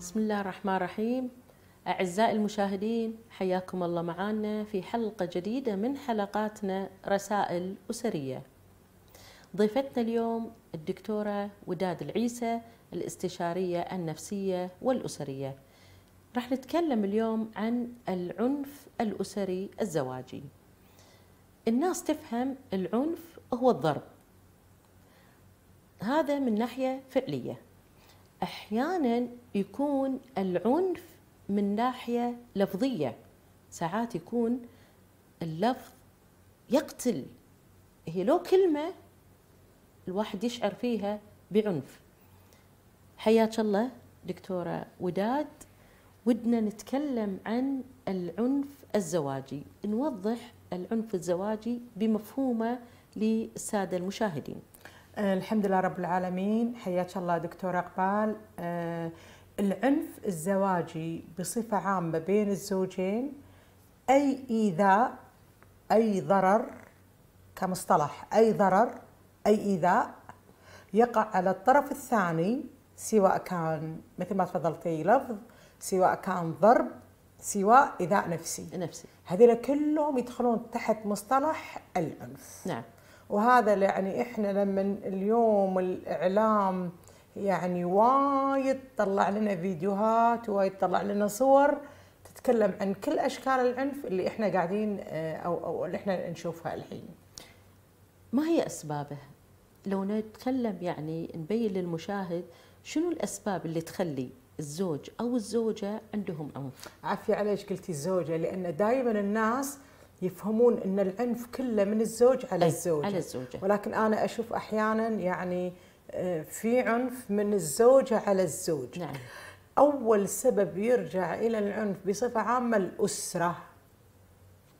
بسم الله الرحمن الرحيم أعزائي المشاهدين حياكم الله معنا في حلقة جديدة من حلقاتنا رسائل أسرية ضيفتنا اليوم الدكتورة وداد العيسى الاستشارية النفسية والأسرية راح نتكلم اليوم عن العنف الأسري الزواجي الناس تفهم العنف هو الضرب هذا من ناحية فعلية أحيانا يكون العنف من ناحية لفظية. ساعات يكون اللفظ يقتل. هي لو كلمة الواحد يشعر فيها بعنف. حياك الله دكتورة وداد. ودنا نتكلم عن العنف الزواجي. نوضح العنف الزواجي بمفهومه للساده المشاهدين. الحمد لله رب العالمين. حياك الله دكتور أقبال. آه، العنف الزواجي بصفة عامة بين الزوجين أي إيذاء أي ضرر كمصطلح أي ضرر أي إيذاء يقع على الطرف الثاني سواء كان مثل ما تفضلتي لفظ سواء كان ضرب سواء إيذاء نفسي. نفسي. هذول كلهم يدخلون تحت مصطلح العنف. نعم. وهذا يعني إحنا لما اليوم الإعلام يعني وايد طلع لنا فيديوهات وايد طلع لنا صور تتكلم عن كل أشكال العنف اللي إحنا قاعدين آه، أو أو اللي إحنا نشوفها الحين. ما هي أسبابه؟ لو نتكلم يعني نبين للمشاهد شنو الأسباب اللي تخلي الزوج أو الزوجة عندهم عنف؟ عافيه عليك قلتي الزوجة لأن دائما الناس يفهمون إن العنف كله من الزوج على الزوجة. على الزوجة. ولكن أنا أشوف أحيانا يعني آه، في عنف من الزوجة على الزوج. نعم. أول سبب يرجع إلى العنف بصفة عامة الأسرة.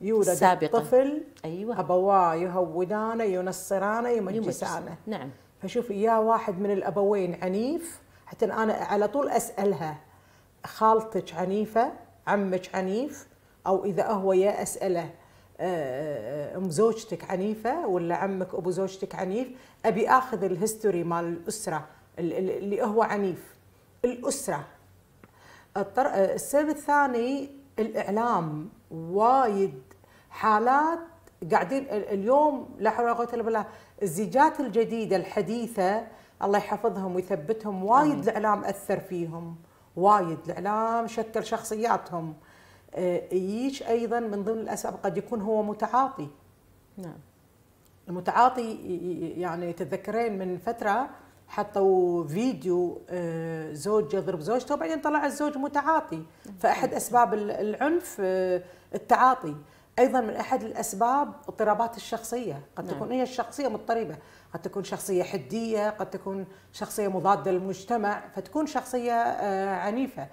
يولد سابقاً. الطفل أيوه. أبواه يهودانه ينصرانه يمجسانه. نعم. فشوفي يا واحد من الأبوين عنيف. حتى أنا على طول أسألها خالتك عنيفة؟ عمك عنيف؟ أو إذا هو يا أسأله. آه، أم زوجتك عنيفة ولا عمك أبو زوجتك عنيف؟ أبي آخذ الهيستوري مال الأسرة ال- ال- اللي هو عنيف الأسرة. السبب الثاني الإعلام. وايد حالات قاعدين ال- اليوم لا حول ولا قوة إلا بالله. الزيجات الجديدة الحديثة الله يحفظهم ويثبتهم وايد آمين. الإعلام أثر فيهم. وايد الإعلام شكل شخصياتهم. آه، يجيش أيضا من ضمن الأسباب قد يكون هو متعاطي. نعم. المتعاطي يعني تتذكرين من فترة حطوا فيديو آه، زوج يضرب زوجته وبعدين طلع الزوج متعاطي. فأحد أسباب ال- العنف آه، التعاطي. أيضا من أحد الأسباب اضطرابات الشخصية. قد نعم. تكون هي الشخصية مضطربة. قد تكون شخصية حدية قد تكون شخصية مضادة للمجتمع فتكون شخصية عنيفة.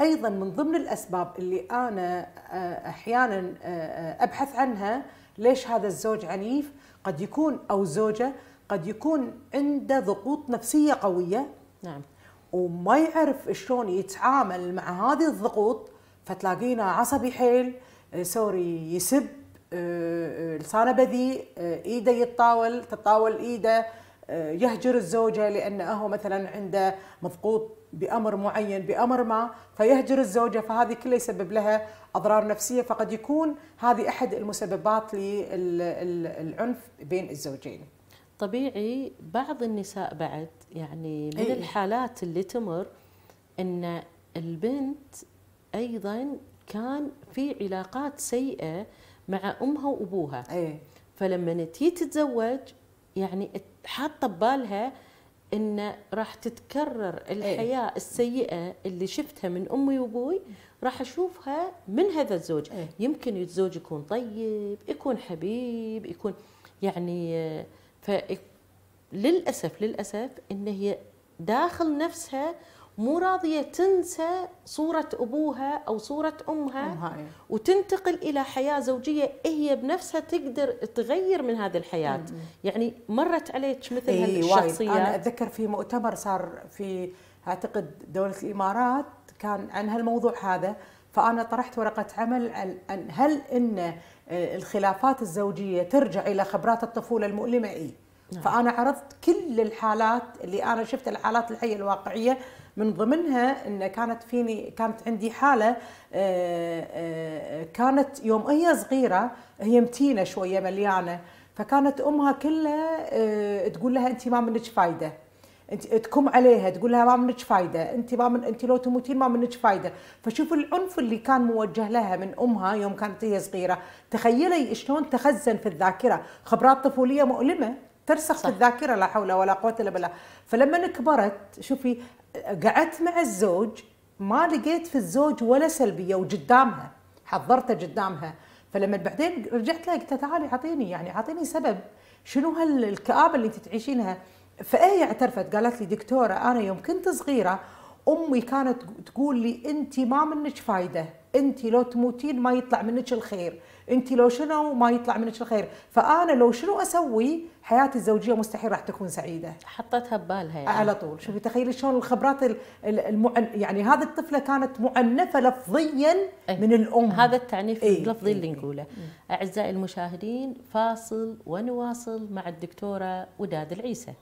أيضا من ضمن الأسباب اللي أنا آه، أحيانا آه، أبحث عنها ليش هذا الزوج عنيف؟ قد يكون أو زوجة قد يكون عنده ضغوط نفسية قوية. نعم. وما يعرف شلون يتعامل مع هذه الضغوط فتلاقينا عصبي حيل آه، سوري يسب آه، آه، لسانه بذيء آه، إيده يتطاول تطاول إيده. آه، يهجر الزوجه لأنه هو مثلا عنده مضغوط بأمر معين بأمر ما فيهجر الزوجة فهذه كلها يسبب لها أضرار نفسية فقد يكون هذه أحد المسببات للعنف بين الزوجين. طبيعي بعض النساء بعد يعني من أي. الحالات اللي تمر إن البنت أيضا كان في علاقات سيئة مع أمها وأبوها إيه فلما تجي تتزوج يعني حاطة ببالها إن راح تتكرر الحياة السيئة اللي شفتها من أمي وأبوي راح أشوفها من هذا الزوج إيه. يمكن الزوج يكون طيب يكون حبيب يكون يعني ف للأسف للأسف إن هي داخل نفسها مو راضية تنسى صورة أبوها أو صورة أمها هاي. وتنتقل إلى حياة زوجية هي بنفسها تقدر تغير من هذه الحياة. يعني مرت عليك مثل اي وايد. أنا أتذكر في مؤتمر صار في أعتقد دولة الإمارات كان عن هالموضوع هذا فأنا طرحت ورقة عمل عن عن هل إن آه، الخلافات الزوجية ترجع إلى خبرات الطفولة المؤلمة؟ إي. نعم. فأنا عرضت كل الحالات اللي أنا شفت الحالات الحية الواقعية من ضمنها إن كانت فيني كانت عندي حالة آه، آه، كانت يوم هي صغيرة هي متينة شوية مليانة فكانت أمها كلها آه، تقول لها انت ما منك فايدة. انت تكم عليها تقول لها ما منك فايدة. أنت ما من أنت لو تموتين ما منك فايدة. فشوف العنف اللي كان موجه لها من أمها يوم كانت هي صغيرة. تخيلي شلون تخزن في الذاكرة. خبرات طفولية مؤلمة. ترسخ صح. في الذاكرة لا حول ولا قوة إلا بالله. فلما كبرت شوفي قعدت مع الزوج ما لقيت في الزوج ولا سلبية وقدامها حضرته قدامها فلما بعدين رجعت لها قلت تعالي أعطيني يعني أعطيني سبب. شنو هالكآبة اللي انت تعيشينها؟ فهي اعترفت قالت لي دكتورة أنا يوم كنت صغيرة أمي كانت تقول لي أنت ما منك فايدة أنت لو تموتين ما يطلع منك الخير. انت لو شنو ما يطلع منك الخير فأنا لو شنو أسوي حياتي الزوجية مستحيل راح تكون سعيدة حطتها ببالها يعني. على طول شوفي تخيلي شلون الخبرات المعن... يعني هذه الطفلة كانت معنفة لفظيا أي. من الأم هذا التعنيف أي. اللفظي أي. اللي نقوله أعزائي المشاهدين فاصل ونواصل مع الدكتورة وداد العيسى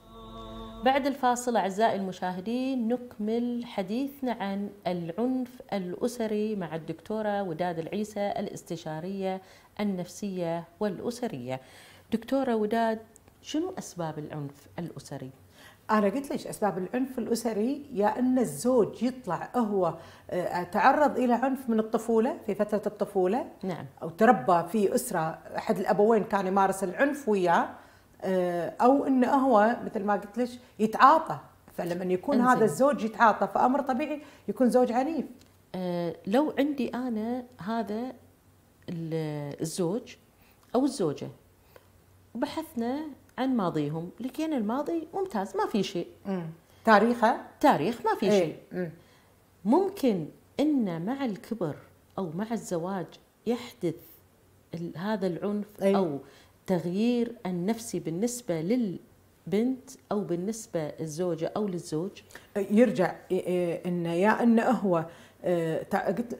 بعد الفاصل أعزائي المشاهدين نكمل حديثنا عن العنف الأسري مع الدكتورة وداد العيسى الاستشارية النفسية والأسرية. دكتورة وداد شنو أسباب العنف الأسري؟ أنا قلت لك أسباب العنف الأسري يا أن الزوج يطلع هو آه، تعرض إلى عنف من الطفولة في فترة الطفولة. نعم. أو تربى في أسرة أحد الأبوين كان يمارس العنف وياه. أو إنه هو مثل ما قلت لك يتعاطى. فلما يكون انزل. هذا الزوج يتعاطى فأمر طبيعي يكون زوج عنيف. أه لو عندي أنا هذا الزوج أو الزوجة وبحثنا عن ماضيهم. لقينا الماضي ممتاز ما في شيء. تاريخه؟ تاريخ ما في إيه؟ شيء. ممكن إن مع الكبر أو مع الزواج يحدث هذا العنف إيه؟ أو التغيير النفسي بالنسبة للبنت أو بالنسبة للزوجة أو للزوج؟ يرجع إنه يا إنه هو آه،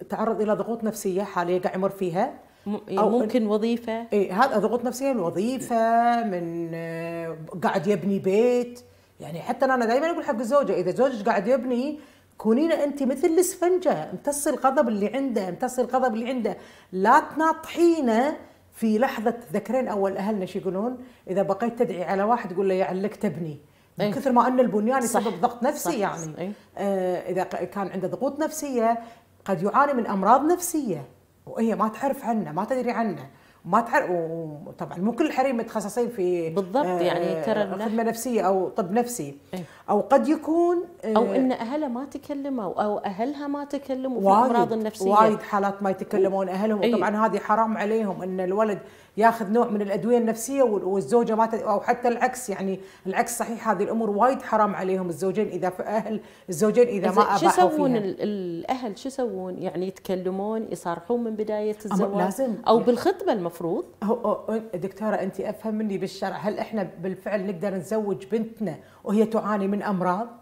تعرض إلى ضغوط نفسية حالية قاعد يمر فيها. أو ممكن وظيفة؟ إيه هذا ضغوط نفسية من وظيفة من آه، قاعد يبني بيت. يعني حتى أنا دائما أقول حق الزوجة إذا زوجك قاعد يبني كونين أنت مثل الإسفنجة امتصي الغضب اللي عنده امتصي الغضب اللي عنده. لا تناطحينه في لحظة تذكرين أول أهلنا شو يقولون إذا بقيت تدعي على واحد يقول له يعلك تبني. من أيه. كثر ما أن البنيان يسبب ضغط نفسي صح. يعني. أيه. آه إذا كان عنده ضغوط نفسية قد يعاني من أمراض نفسية وهي ما تعرف عنه ما تدري عنه. ما تعرف وطبعا مو كل الحريم متخصصين في بالضبط آه يعني ترى خدمة نفسية أو طب نفسي أيه. أو قد يكون آه أو إن أهلها ما تكلموا أو أهلها ما تكلموا في الأمراض النفسية وايد حالات ما يتكلمون أهلهم. وطبعا هذه حرام عليهم إن الولد ياخذ نوع من الأدوية النفسية والزوجة ما أو حتى العكس. يعني العكس صحيح هذه الأمور وايد حرام عليهم. الزوجين إذا أهل الزوجين إذا ما أباحوا شو يسوون الأهل شو يسوون؟ يعني يتكلمون يصارحون من بداية الزواج لازم. أو بالخطبة المفروض. هو دكتورة انت أفهم مني بالشرع. هل إحنا بالفعل نقدر نزوج بنتنا وهي تعاني من أمراض؟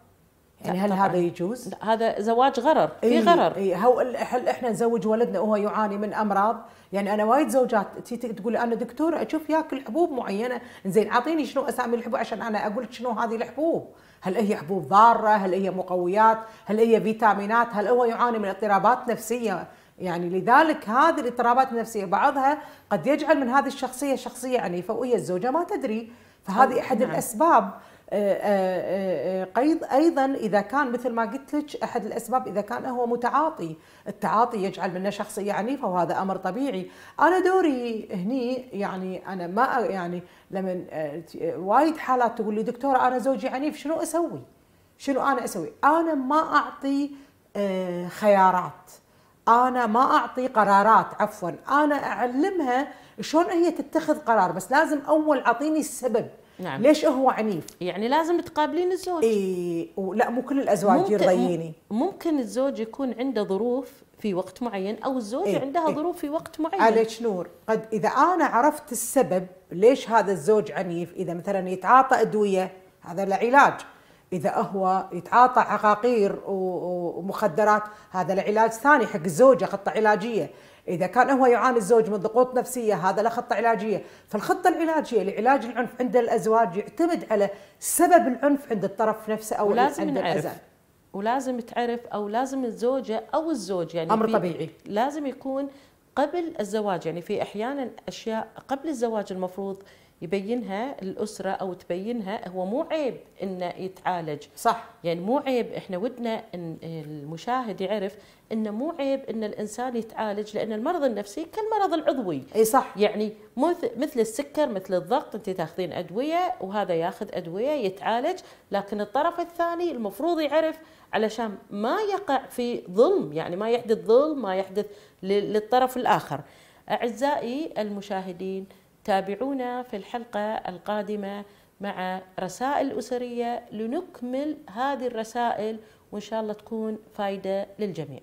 يعني هل هذا يجوز؟ هذا زواج غرر في إيه غرر. اي هل إحنا نزوج ولدنا وهو يعاني من أمراض؟ يعني أنا وايد زوجات تقول أنا دكتوره أشوف ياكل حبوب معينة. زين أعطيني شنو أسامي الحبوب عشان أنا أقول لك شنو هذه الحبوب؟ هل هي حبوب ضارة؟ هل هي مقويات؟ هل هي فيتامينات؟ هل هو يعاني من اضطرابات نفسية؟ يعني لذلك هذه الاضطرابات النفسية بعضها قد يجعل من هذه الشخصية شخصية عنيفة وهي الزوجة ما تدري. فهذه أحد نعم. الأسباب. قيد أيضا إذا كان مثل ما قلت لك أحد الأسباب إذا كان هو متعاطي، التعاطي يجعل منه شخصية عنيفة وهذا أمر طبيعي، أنا دوري هني يعني أنا ما يعني لما وايد حالات تقول لي دكتورة أنا زوجي عنيف شنو أسوي؟ شنو أنا أسوي؟ أنا ما أعطي خيارات. أنا ما أعطي قرارات عفوا. أنا أعلمها شلون هي تتخذ قرار بس لازم أول أعطيني السبب. نعم. ليش هو عنيف يعني لازم تقابلين الزوج اي لا مو كل الأزواج يرضيني ممكن الزوج يكون عنده ظروف في وقت معين أو الزوجه إيه؟ عندها إيه؟ ظروف في وقت معين عليك نور قد إذا أنا عرفت السبب ليش هذا الزوج عنيف إذا مثلا يتعاطى أدوية هذا له علاج إذا هو يتعاطى عقاقير ومخدرات هذا له علاج ثاني حق الزوجه خطة علاجية إذا كان هو يعاني الزوج من ضغوط نفسية هذا له خطة علاجية. فالخطة العلاجية لعلاج العنف عند الأزواج يعتمد على سبب العنف عند الطرف نفسه أو لازم عند نعرف ولازم تعرف أو لازم الزوجة أو الزوج يعني أمر في- طبيعي. لازم يكون قبل الزواج يعني في أحيانا أشياء قبل الزواج المفروض يبينها الأسرة أو تبينها هو مو عيب إنه يتعالج. صح. يعني مو عيب إحنا ودنا إن المشاهد يعرف إنه مو عيب إن الإنسان يتعالج لأن المرض النفسي كالمرض العضوي. إي صح. يعني مث- مثل السكر مثل الضغط انت تاخذين أدوية وهذا ياخذ أدوية يتعالج لكن الطرف الثاني المفروض يعرف علشان ما يقع في ظلم يعني ما يحدث ظلم ما يحدث للطرف الآخر. أعزائي المشاهدين تابعونا في الحلقة القادمة مع رسائل أسرية لنكمل هذه الرسائل وإن شاء الله تكون فائده للجميع.